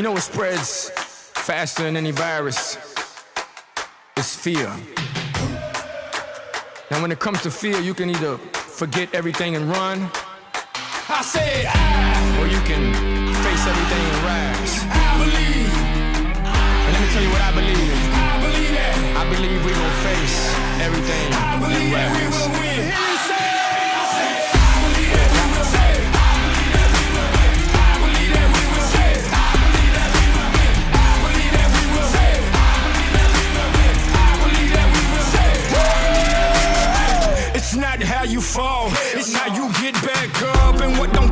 You know what spreads faster than any virus. It's fear. Now when it comes to fear, you can either forget everything and run. I said I. Or you can face everything and rise. I believe. And let me tell you what I believe. I believe that. I believe we're gonna face everything. I believe. It's not how you fall, it's how you get back up. And what don't